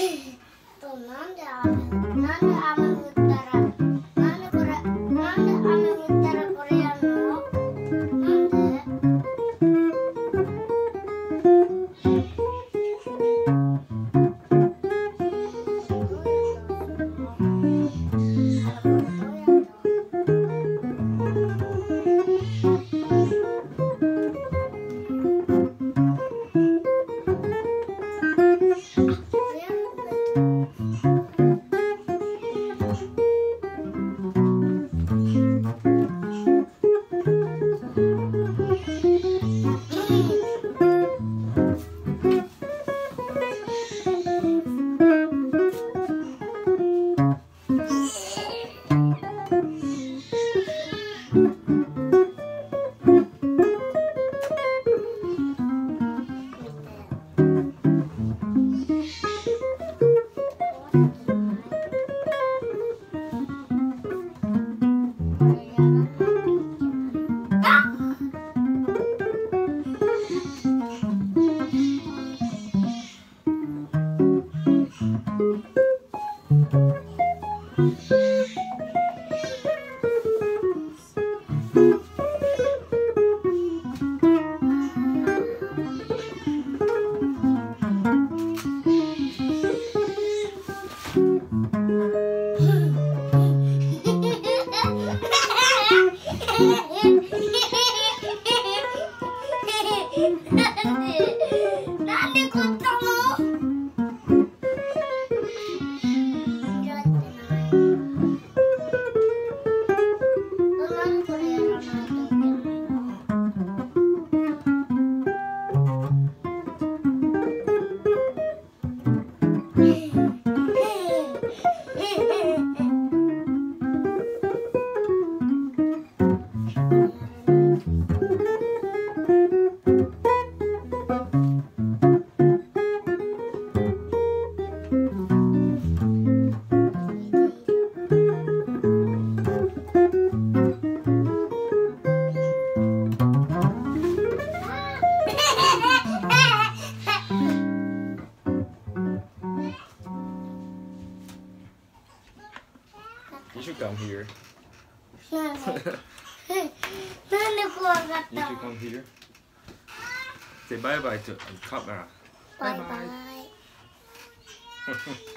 なんで雨なんで雨 Bye. You should come here. you should come here. Say bye bye to the camera. Bye bye. bye.